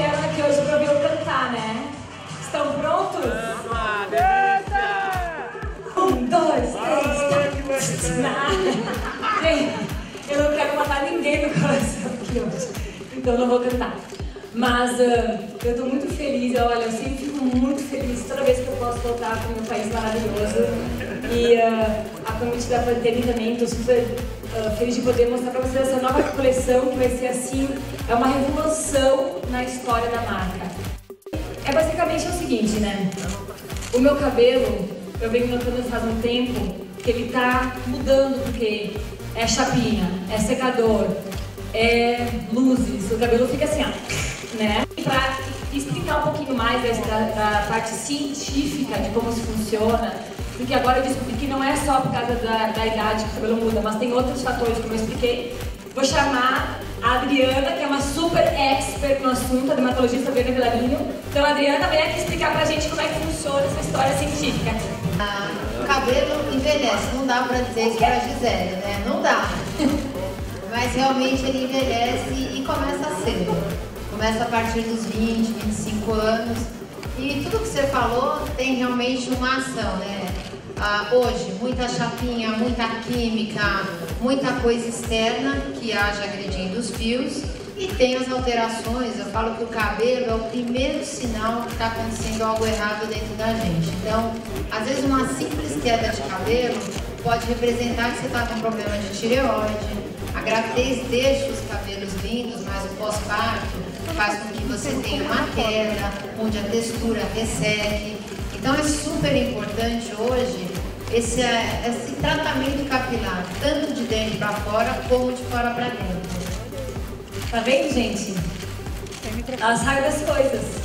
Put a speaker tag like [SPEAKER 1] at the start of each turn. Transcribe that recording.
[SPEAKER 1] vieram aqui hoje pra ouvir eu cantar, né? Estão prontos? Um, dois, três, Gente, eu não quero matar ninguém no coração aqui hoje, então não vou cantar. Mas uh, eu tô muito feliz, olha, eu sempre fico muito feliz toda vez que eu posso voltar pro meu país maravilhoso. E uh, a convite da pandemia também, tô super uh, feliz de poder mostrar para vocês essa nova coleção que vai ser assim, é uma revolução na história da marca. É basicamente o seguinte, né? O meu cabelo, eu venho notando faz um tempo que ele está mudando porque é chapinha, é secador, é luzes, o cabelo fica assim, ó né? Para explicar um pouquinho mais da, da, parte científica de como se funciona, porque agora eu descobri que não é só por causa da, da idade que o cabelo muda, mas tem outros fatores, como eu expliquei. Vou chamar a Adriana, que é uma super expert no assunto, a dermatologista Adriana Vilarinho. Então, a Adriana vem aqui explicar pra gente como é que funciona essa história científica.
[SPEAKER 2] Ah, o cabelo envelhece, não dá pra dizer isso pra Gisele, né? Não dá. Mas realmente ele envelhece e começa cedo começa a partir dos 20, 25 anos. E tudo que você falou tem realmente uma ação, né? Ah, hoje, muita chapinha, muita química, muita coisa externa que haja agredindo os fios. E tem as alterações, eu falo que o cabelo é o primeiro sinal que está acontecendo algo errado dentro da gente. Então, às vezes uma simples queda de cabelo pode representar que você está com problema de tireoide, a gravidez deixa os cabelos lindos, mas o pós-parto faz com que você tenha uma queda, onde a textura resseque. Então é super importante hoje esse, esse tratamento capilar, tanto de dentro para fora como de fora para dentro.
[SPEAKER 1] Tá vendo, gente? As raras coisas.